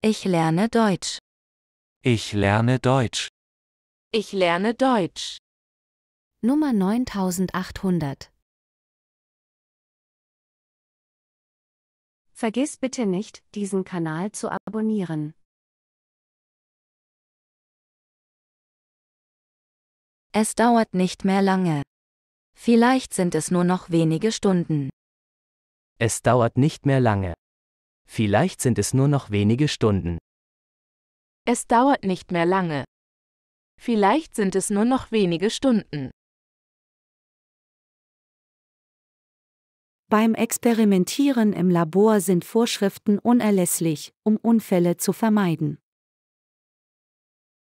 Ich lerne Deutsch. Ich lerne Deutsch. Ich lerne Deutsch. Nummer 9800. Vergiss bitte nicht, diesen Kanal zu abonnieren. Es dauert nicht mehr lange. Vielleicht sind es nur noch wenige Stunden. Es dauert nicht mehr lange. Vielleicht sind es nur noch wenige Stunden. Es dauert nicht mehr lange. Vielleicht sind es nur noch wenige Stunden. Beim Experimentieren im Labor sind Vorschriften unerlässlich, um Unfälle zu vermeiden.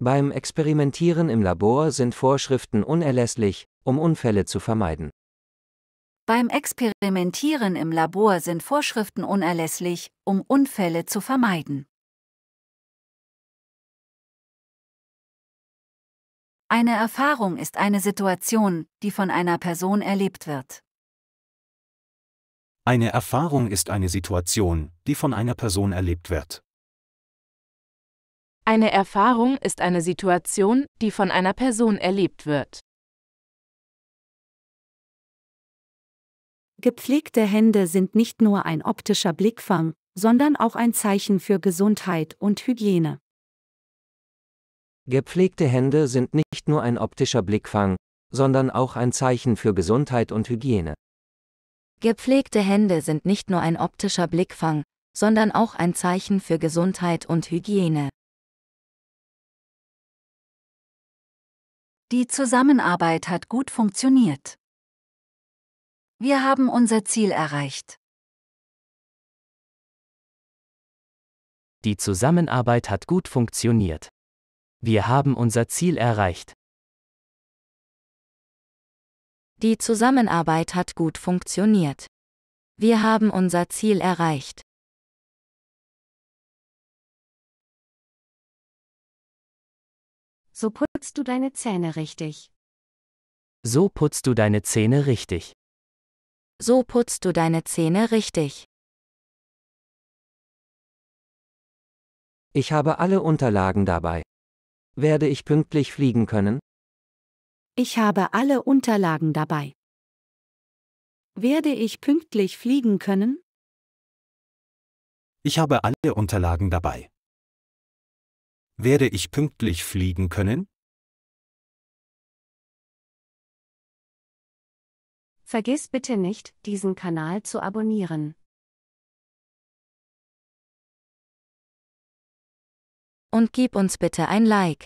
Beim Experimentieren im Labor sind Vorschriften unerlässlich, um Unfälle zu vermeiden. Beim Experimentieren im Labor sind Vorschriften unerlässlich, um Unfälle zu vermeiden. Eine Erfahrung ist eine Situation, die von einer Person erlebt wird. Eine Erfahrung ist eine Situation, die von einer Person erlebt wird. Eine Erfahrung ist eine Situation, die von einer Person erlebt wird. Gepflegte Hände sind nicht nur ein optischer Blickfang, sondern auch ein Zeichen für Gesundheit und Hygiene. Gepflegte Hände sind nicht nur ein optischer Blickfang, sondern auch ein Zeichen für Gesundheit und Hygiene. Gepflegte Hände sind nicht nur ein optischer Blickfang, sondern auch ein Zeichen für Gesundheit und Hygiene. Die Zusammenarbeit hat gut funktioniert. Wir haben unser Ziel erreicht. Die Zusammenarbeit hat gut funktioniert. Wir haben unser Ziel erreicht. Die Zusammenarbeit hat gut funktioniert. Wir haben unser Ziel erreicht. So putzt du deine Zähne richtig. So putzt du deine Zähne richtig. So putzt du deine Zähne richtig. Ich habe alle Unterlagen dabei. Werde ich pünktlich fliegen können? Ich habe alle Unterlagen dabei. Werde ich pünktlich fliegen können? Ich habe alle Unterlagen dabei. Werde ich pünktlich fliegen können? Vergiss bitte nicht, diesen Kanal zu abonnieren. Und gib uns bitte ein Like.